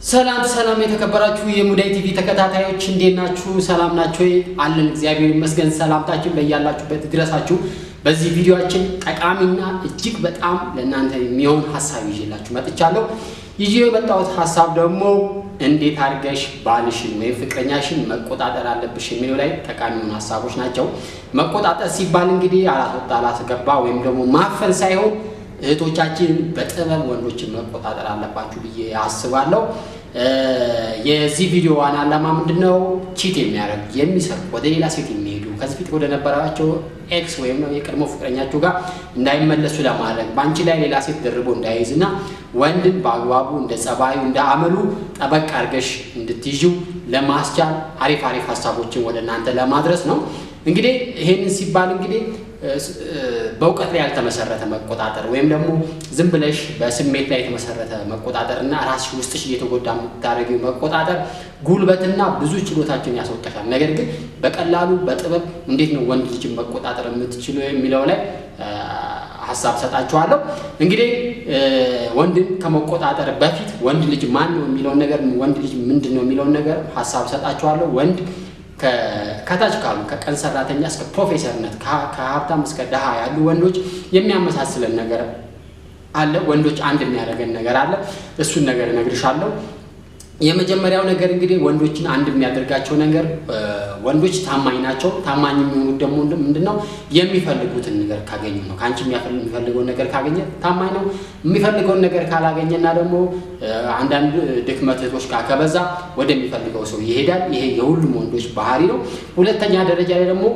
ሰላም ሰላም የተከበራችሁ የሙዳይ ቲቪ ተከታታዮች እንዴት ናችሁ? ሰላም ናችሁ? አለን እግዚአብሔር ይመስገን። ሰላምታችን በያላችሁበት ትድረሳችሁ። በዚህ ቪዲዮአችን ጠቃሚና እጅግ በጣም ለእናንተ የሚሆን ሀሳብ ይዤላችሁ መጥቻለሁ። ይዤ የመጣሁት ሀሳብ ደግሞ እንዴት አድርገሽ ባልሽን ወይም ፍቅረኛሽን መቆጣጠር አለብሽ የሚለው ላይ ጠቃሚ የሆኑ ሀሳቦች ናቸው። መቆጣጠር ሲባል እንግዲህ አላስወጣ አላስገባ ወይም ደግሞ ማፈን ሳይሆን እህቶቻችን በጥበብ ወንዶችን መቆጣጠር አለባችሁ ብዬ አስባለሁ። የዚህ ቪዲዮ ዋና ዓላማ ምንድን ነው? cheat የሚያደርጉ የሚሰሩ፣ ወደ ሌላ ሴት የሚሄዱ ከዚህ ፊት ወደ ነበራቸው ex ወይም የቀድሞ ፍቅረኛቸው ጋር እንዳይመለሱ ለማድረግ በአንቺ ላይ ሌላ ሴት ደርቦ እንዳይይዝ እና ወንድን በአግባቡ እንደ ጸባዩ እንደ አመሉ ጠበቅ አድርገሽ እንድትይዥው ለማስቻል አሪፍ አሪፍ ሀሳቦችን ወደ እናንተ ለማድረስ ነው። እንግዲህ ይሄንን ሲባል እንግዲህ በእውቀት ላይ ያልተመሰረተ መቆጣጠር ወይም ደግሞ ዝም ብለሽ በስሜት ላይ የተመሰረተ መቆጣጠር እና ራስሽ ውስጥሽ እየተጎዳ የምታደርጊው መቆጣጠር ጉልበትና ብዙ ችሎታችን ያስወጣሻል። ነገር ግን በቀላሉ በጥበብ እንዴት ነው ወንድ ልጅን መቆጣጠር የምትችለው የሚለው ላይ ሀሳብ ሰጣችኋለሁ። እንግዲህ ወንድን ከመቆጣጠር በፊት ወንድ ልጅ ማን ነው የሚለውን ነገር ወንድ ልጅ ምንድን ነው የሚለውን ነገር ሀሳብ ሰጣችኋለሁ። ወንድ ከታች ካሉ ከቀን ሰራተኛ እስከ ፕሮፌሰርነት ከሀብታም እስከ ድሃ ያሉ ወንዶች የሚያመሳስለን ነገር አለ። ወንዶች አንድ የሚያደርገን ነገር አለ። እሱን ነገር እነግርሻለሁ። የመጀመሪያው ነገር እንግዲህ ወንዶችን አንድ የሚያደርጋቸው ነገር ወንዶች ታማኝ ናቸው። ታማኝ የሚሆኑት ደግሞ ምንድን ነው? የሚፈልጉትን ነገር ካገኙ ነው። ከአንቺ የሚፈልገውን ነገር ካገኘ ታማኝ ነው። የሚፈልገውን ነገር ካላገኘና ደግሞ አንዳንድ ድክመት እህቶች ጋር ከበዛ ወደሚፈልገው ሰው ይሄዳል። ይሄ የሁሉም ወንዶች ባህሪ ነው። ሁለተኛ ደረጃ ላይ ደግሞ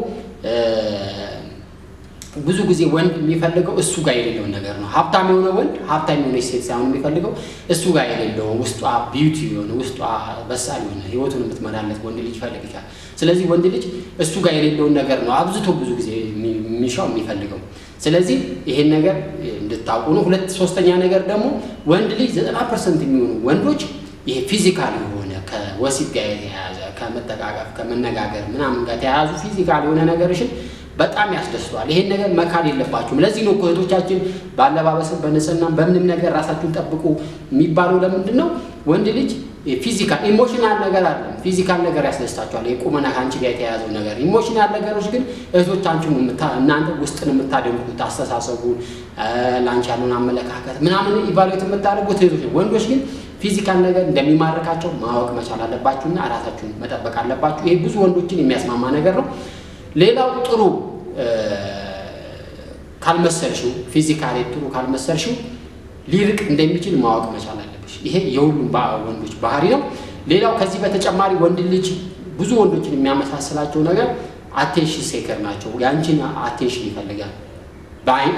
ብዙ ጊዜ ወንድ የሚፈልገው እሱ ጋር የሌለውን ነገር ነው። ሀብታም የሆነ ወንድ ሀብታም የሆነች ሴት ሳይሆን የሚፈልገው እሱ ጋር የሌለው ውስጧ ቢዩቲ የሆነ ውስጧ በሳል የሆነ ህይወቱን የምትመራለት ወንድ ልጅ ይፈልግ ይችላል። ስለዚህ ወንድ ልጅ እሱ ጋር የሌለውን ነገር ነው አብዝቶ ብዙ ጊዜ የሚሻው የሚፈልገው። ስለዚህ ይሄን ነገር እንድታውቁ ነው። ሁለት ሶስተኛ ነገር ደግሞ ወንድ ልጅ ዘጠና percent የሚሆኑ ወንዶች ይሄ physical የሆነ ከወሲብ ጋር የተያያዘ ከመጠቃቀፍ ከመነጋገር ምናምን ጋር ተያያዙ physical የሆነ ነገርሽን በጣም ያስደስተዋል። ይሄን ነገር መካድ የለባችሁም። ለዚህ ነው እህቶቻችን በአለባበስም በንጽህናም በምንም ነገር ራሳችሁን ጠብቁ የሚባለው። ለምንድን ነው? ወንድ ልጅ physical emotional ነገር አለ። physical ነገር ያስደስታችኋል። የቁመና ከአንቺ ጋር የተያያዘው ነገር። emotional ነገሮች ግን እህቶቻችሁን እናንተ ውስጥን የምታደንቁት አስተሳሰቡን፣ ለአንቺ ያለውን አመለካከት ምናምን evaluate የምታደርጉት እህቶች። ወንዶች ግን physical ነገር እንደሚማርካቸው ማወቅ መቻል አለባችሁና ራሳችሁን መጠበቅ አለባችሁ። ይሄ ብዙ ወንዶችን የሚያስማማ ነገር ነው። ሌላው ጥሩ ካልመሰልሽው physically ጥሩ ካልመሰልሽው ሊርቅ እንደሚችል ማወቅ መቻል አለብሽ። ይሄ የሁሉም ወንዶች ባህሪ ነው። ሌላው ከዚህ በተጨማሪ ወንድ ልጅ ብዙ ወንዶችን የሚያመሳስላቸው ነገር attention seeker ናቸው። የአንቺን attention ይፈልጋል።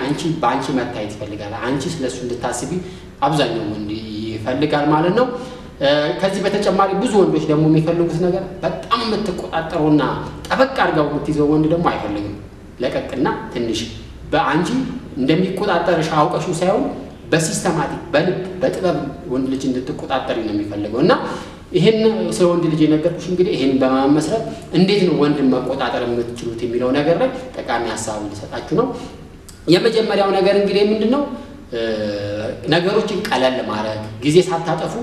አንቺ በአንቺ መታየት ይፈልጋል። አንቺ ስለሱ እንድታስቢ አብዛኛው ወንድ ይፈልጋል ማለት ነው። ከዚህ በተጨማሪ ብዙ ወንዶች ደግሞ የሚፈልጉት ነገር በጣም የምትቆጣጠረውና ጠበቅ አድርጋው የምትይዘው ወንድ ደግሞ አይፈልግም። ለቀቅና ትንሽ በአንቺ እንደሚቆጣጠርሽ አውቀሹ ሳይሆን በ systematic በልብ በጥበብ ወንድ ልጅ እንድትቆጣጠሪ ነው የሚፈልገው እና ይህን ስለ ወንድ ልጅ የነገርኩሽ እንግዲህ ይህን በመመስረት እንዴት ነው ወንድን መቆጣጠር የምትችሉት የሚለው ነገር ላይ ጠቃሚ ሀሳብ እንዲሰጣችሁ ነው። የመጀመሪያው ነገር እንግዲህ ምንድን ነው ነገሮችን ቀለል ማድረግ ጊዜ ሳታጠፉ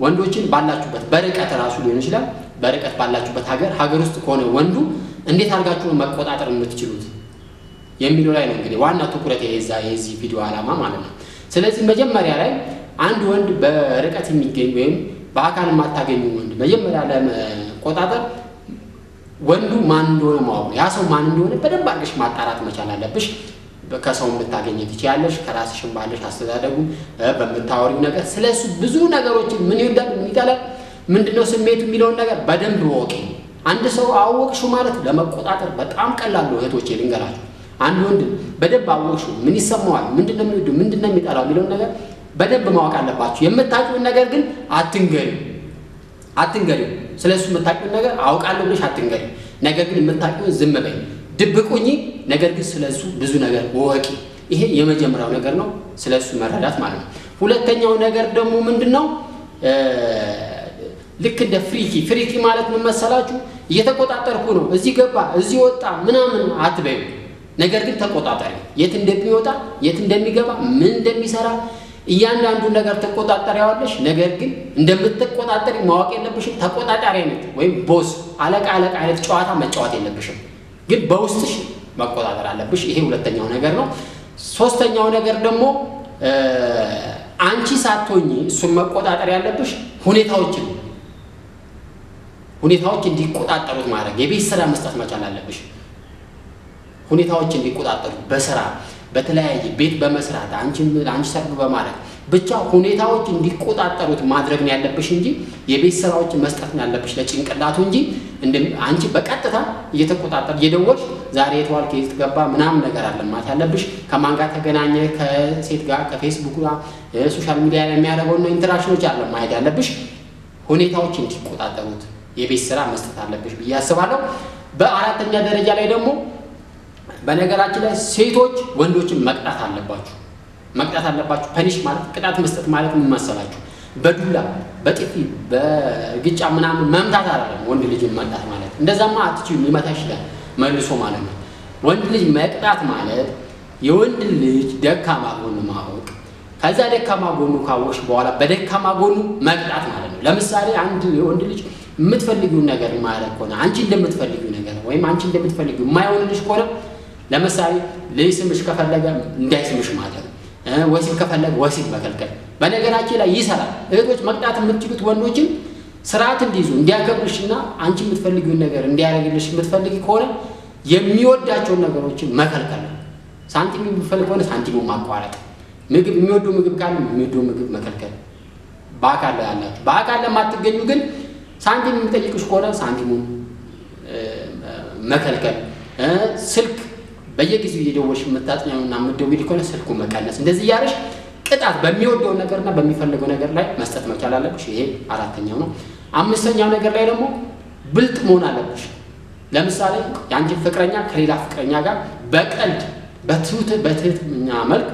ወንዶችን ባላችሁበት በርቀት ራሱ ሊሆን ይችላል። በርቀት ባላችሁበት ሀገር ሀገር ውስጥ ከሆነ ወንዱ እንዴት አድርጋችሁ መቆጣጠር የምትችሉት የሚለው ላይ ነው እንግዲህ ዋና ትኩረት የዛ የዚህ ቪዲዮ ዓላማ ማለት ነው። ስለዚህ መጀመሪያ ላይ አንድ ወንድ በርቀት የሚገኝ ወይም በአካል የማታገኙ ወንድ መጀመሪያ ለመቆጣጠር ወንዱ ማን እንደሆነ ማወቅ ያ ሰው ማን እንደሆነ በደንብ አድርገሽ ማጣራት መቻል አለብሽ። ከሰው ልታገኝ ትችያለሽ። ከራስሽም ባለሽ አስተዳደጉ በምታወሪው ነገር ስለሱ ብዙ ነገሮችን ምን ይወዳል፣ ምን ይጠላል፣ ምንድነው ስሜቱ የሚለውን ነገር በደንብ ወቂ። አንድ ሰው አወቅሹ ማለት ለመቆጣጠር በጣም ቀላል ነው። እህቶቼ ልንገራችሁ፣ አንድ ወንድ በደንብ አወቅሹ፣ ምን ይሰማዋል፣ ምንድነው የሚወዱ፣ ምንድነው የሚጠላው የሚለውን ነገር በደንብ ማወቅ አለባችሁ። የምታውቂውን ነገር ግን አትንገሪው፣ አትንገሪው። ስለሱ የምታውቂውን ነገር አውቃለሁ ብለሽ አትንገሪው። ነገር ግን የምታውቂውን ዝም በይ ድብቁኝ ነገር ግን ስለሱ ብዙ ነገር ወቂ። ይሄ የመጀመሪያው ነገር ነው፣ ስለሱ መረዳት ማለት ነው። ሁለተኛው ነገር ደግሞ ምንድን ነው? ልክ እንደ ፍሪኪ ፍሪኪ ማለት ምን መሰላችሁ? እየተቆጣጠርኩ ነው፣ እዚህ ገባ፣ እዚህ ወጣ ምናምን አትበዩ። ነገር ግን ተቆጣጠሪ። የት እንደሚወጣ የት እንደሚገባ ምን እንደሚሰራ እያንዳንዱን ነገር ትቆጣጠሪዋለሽ። ነገር ግን እንደምትቆጣጠሪ ማወቅ የለብሽም። ተቆጣጣሪ አይነት ወይም ቦስ አለቃ አለቃ አይነት ጨዋታ መጫወት የለብሽም። ግን በውስጥሽ መቆጣጠር አለብሽ። ይሄ ሁለተኛው ነገር ነው። ሶስተኛው ነገር ደግሞ አንቺ ሳትሆኚ እሱን መቆጣጠር ያለብሽ ሁኔታዎችን ሁኔታዎች እንዲቆጣጠሩት ማድረግ የቤት ስራ መስጠት መቻል አለብሽ። ሁኔታዎች እንዲቆጣጠሩት በስራ በተለያየ ቤት በመስራት አንቺ አንቺ ሰርቭ በማድረግ ብቻ ሁኔታዎች እንዲቆጣጠሩት ማድረግ ነው ያለብሽ እንጂ የቤት ስራዎች መስጠት ነው ያለብሽ ለጭንቅላቱ እንጂ አንቺ በቀጥታ እየተቆጣጠር እየደወልሽ ዛሬ የተዋል ከየት ገባ ምናምን ነገር አለ ማለት ያለብሽ። ከማን ጋር ተገናኘ፣ ከሴት ጋር ከፌስቡክ ጋር social media ላይ interaction ኖች አለ ማየት ያለብሽ። ሁኔታዎች እንዲቆጣጠሩት የቤት ስራ መስጠት አለብሽ ብዬ አስባለሁ። በአራተኛ ደረጃ ላይ ደግሞ በነገራችን ላይ ሴቶች ወንዶችን መቅጣት አለባችሁ መቅጣት አለባችሁ። punish ማለት ቅጣት መስጠት ማለት ምን መሰላችሁ? በዱላ በጥፊ በእርግጫ ምናምን መምታት አይደለም። ወንድ ልጅን መቅጣት ማለት እንደዛማ አትችይም፣ ሊመታ ይችላል መልሶ ማለት ነው። ወንድ ልጅ መቅጣት ማለት የወንድ ልጅ ደካማ ጎኑ ማወቅ፣ ከዛ ደካማ ጎኑ ካወቅሽ በኋላ በደካማ ጎኑ መቅጣት ማለት ነው። ለምሳሌ አንድ የወንድ ልጅ የምትፈልጊውን ነገር ማድረግ ከሆነ አንቺ እንደምትፈልጊው ነገር ወይም አንቺ እንደምትፈልጊው የማይሆንልሽ ከሆነ ለምሳሌ ልስምሽ ከፈለገ እንዳይስምሽ ማድረግ ወሲብ ከፈለገ ወሲብ መከልከል። በነገራችን ላይ ይሰራል። እህቶች መቅጣት የምትችሉት ወንዶችን ስርዓት እንዲይዙ እንዲያከብርሽና አንቺ የምትፈልጊውን ነገር እንዲያደርግልሽ የምትፈልጊ ከሆነ የሚወዳቸውን ነገሮችን መከልከል ነው። ሳንቲም የሚፈልግ ከሆነ ሳንቲሙን ማቋረጥ፣ ምግብ የሚወዱ ምግብ ካለ የሚወዱ ምግብ መከልከል። በአካል ላይ ያላችሁ በአካል ለማትገኙ ግን ሳንቲም የሚጠይቅሽ ከሆነ ሳንቲሙን መከልከል፣ ስልክ በየጊዜው እየደወልሽ የምታጽኛውና የምትደውይ ከሆነ ስልኩ መቀነስ፣ እንደዚህ እያለሽ ቅጣት በሚወደው ነገርና በሚፈልገው ነገር ላይ መስጠት መቻል አለብሽ። ይሄ አራተኛው ነው። አምስተኛው ነገር ላይ ደግሞ ብልጥ መሆን አለብሽ። ለምሳሌ የአንቺን ፍቅረኛ ከሌላ ፍቅረኛ ጋር በቀልድ በትሁት በትህትና መልክ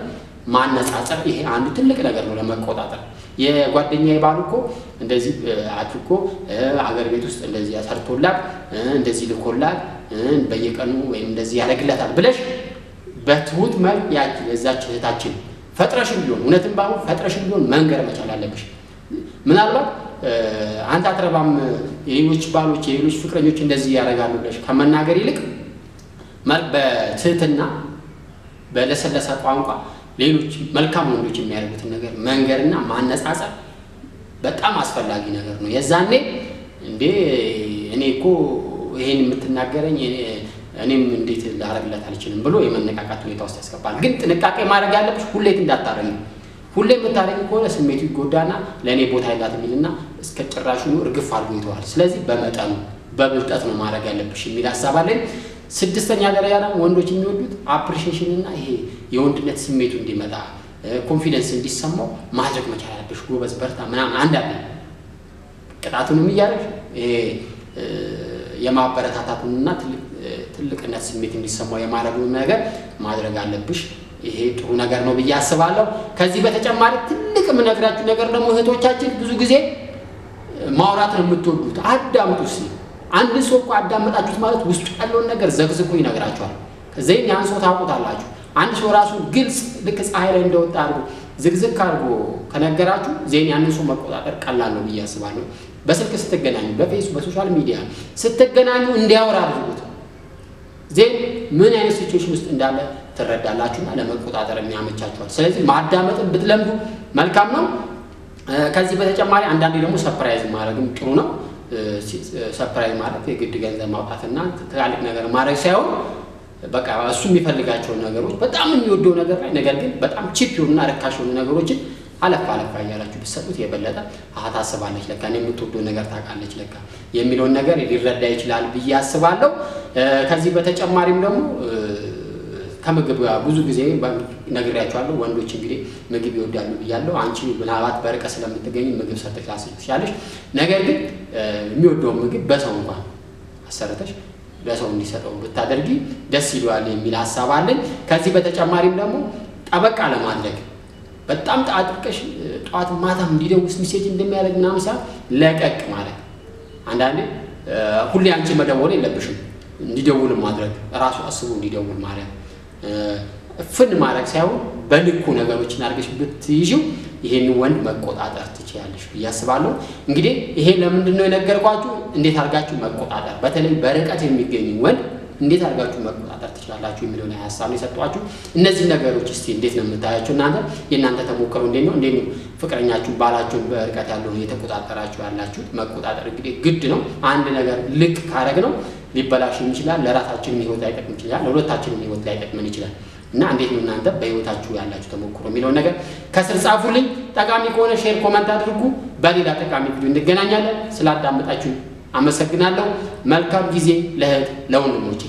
ማነጻጸር፣ ይሄ አንዱ ትልቅ ነገር ነው ለመቆጣጠር። የጓደኛ ባል እኮ እንደዚህ አድርጎ አገር ቤት ውስጥ እንደዚህ ሰርቶላት እንደዚህ ልኮላት በየቀኑ ወይም እንደዚህ ያደርግለታል ብለሽ በትሁት መልክ ያቺ የዛች እህታችን ፈጥረሽን ቢሆን እውነትም ባሁ ፈጥረሽን ቢሆን መንገር መቻል አለብሽ። ምናልባት አንተ አትረባም፣ የሌሎች ባሎች የሌሎች ፍቅረኞች እንደዚህ ያደርጋሉ ብለሽ ከመናገር ይልቅ በትህትና በለሰለሰ ቋንቋ ሌሎች መልካም ወንዶች የሚያደርጉትን ነገር መንገርና ማነጻጸር በጣም አስፈላጊ ነገር ነው። የዛኔ እንዴ እኔ እኮ ይሄን የምትናገረኝ እኔም እንዴት ላደርግለት አልችልም ብሎ የመነቃቃት ሁኔታ ውስጥ ያስገባል። ግን ጥንቃቄ ማድረግ ያለብሽ ሁሌት እንዳታረጊ። ሁሌ የምታረጊ ከሆነ ስሜቱ ይጎዳና ለእኔ ቦታ የላት የሚልና እስከ ጭራሹኑ እርግፍ አድርጎ ይተዋል። ስለዚህ በመጠኑ በብልጠት ነው ማድረግ ያለብሽ የሚል ሀሳብ አለኝ። ስድስተኛ ደረጃ ደግሞ ወንዶች የሚወዱት appreciation እና ይሄ የወንድነት ስሜቱ እንዲመጣ confidence እንዲሰማው ማድረግ መቻል አለብሽ። ጎበዝ በርታ ምናምን አንዳለ ቅጣቱንም እያደረግሽ የማበረታታቱንና ትልቅነት ስሜት እንዲሰማው የማድረጉን ነገር ማድረግ አለብሽ። ይሄ ጥሩ ነገር ነው ብዬ አስባለሁ። ከዚህ በተጨማሪ ትልቅ የምነግራችሁ ነገር ደግሞ እህቶቻችን ብዙ ጊዜ ማውራት ነው የምትወዱት። አዳምጡ አንድ ሰው እኮ አዳመጣችሁት ማለት ውስጡ ያለውን ነገር ዘክዝኮ ይነግራችኋል። ከዚህም ያን ሰው ታውቁታላችሁ። አንድ ሰው ራሱ ግልጽ ልክ ፀሐይ ላይ እንደወጣ አድርጎ ዝክዝክ አድርጎ ከነገራችሁ then ያንን ሰው መቆጣጠር ቀላል ነው ብዬ አስባለሁ። በስልክ ስትገናኙ፣ በፌስቡክ በ social media ስትገናኙ እንዲያወራ አድርጉት። then ምን አይነት situation ውስጥ እንዳለ ትረዳላችሁና ለመቆጣጠር የሚያመቻችኋል። ስለዚህ ማዳመጥን ብትለምዱ መልካም ነው። ከዚህ በተጨማሪ አንዳንዴ ደግሞ surprise ማድረግም ጥሩ ነው። surprise ማለት የግድ ገንዘብ ማውጣትና ትላልቅ ነገር ማድረግ ሳይሆን በቃ እሱ የሚፈልጋቸውን ነገሮች በጣም የሚወደው ነገር ላይ ነገር ግን በጣም cheap የሆኑና ርካሽ የሆኑ ነገሮችን አለፍ አለፍ እያላችሁ ብትሰጡት የበለጠ አሀ ታስባለች ለካ እኔ የምትወደው ነገር ታውቃለች ለካ የሚለውን ነገር ሊረዳ ይችላል ብዬ አስባለሁ። ከዚህ በተጨማሪም ደግሞ ከምግብ ጋር ብዙ ጊዜ ነግሬያቸዋለሁ። ወንዶች እንግዲህ ምግብ ይወዳሉ ብያለሁ። አንቺ ምናልባት በርቀት ስለምትገኝ ምግብ ሰርተሽ ላስልሽ ትችላለሽ። ነገር ግን የሚወደውን ምግብ በሰው እንኳን አሰርተሽ ለሰው እንዲሰጠው ብታደርጊ ደስ ይለዋል የሚል ሀሳብ አለኝ። ከዚህ በተጨማሪም ደግሞ ጠበቃ ለማድረግ በጣም አጥብቀሽ ጠዋት ማታም እንዲደውስ ሚሴጅ እንደሚያደርግ ምናምን ሳይሆን ለቀቅ ማለት አንዳንዴ ሁሌ አንቺ መደወል የለብሽም። እንዲደውልም ማድረግ ራሱ አስቡ እንዲደውል ማድረግ ፍን ማድረግ ሳይሆን በልኩ ነገሮችን አድርገሽ ብትይዥው ይሄን ወንድ መቆጣጠር ትችያለሽ ብዬ አስባለሁ። እንግዲህ ይሄ ለምንድን ነው የነገርኳችሁ? እንዴት አድርጋችሁ መቆጣጠር በተለይ በርቀት የሚገኝ ወንድ እንዴት አድርጋችሁ መቆጣጠር ትችላላችሁ የሚለውን ሀሳብ ነው የሰጠኋችሁ። እነዚህ ነገሮች እስቲ እንዴት ነው የምታያቸው እናንተ? የእናንተ ተሞክሮ እንዴት ነው? እንዴት ነው ፍቅረኛችሁን ባላችሁን በርቀት ያለውን እየተቆጣጠራችሁ ያላችሁት? መቆጣጠር እንግዲህ ግድ ነው። አንድ ነገር ልቅ ካረግነው ሊበላሽም ይችላል። ለራሳችንም ህይወት ላይጠቅም ይችላል። ለሁለታችንም ህይወት ላይጠቅምን ይችላል። እና እንዴት ነው እናንተ በህይወታችሁ ያላችሁ ተሞክሮ የሚለውን ነገር ከስር ጻፉልኝ። ጠቃሚ ከሆነ share፣ comment አድርጉ። በሌላ ጠቃሚ ቪዲዮ እንገናኛለን። ስላዳመጣችሁ አመሰግናለሁ። መልካም ጊዜ ለእህት ለወንድሞቼ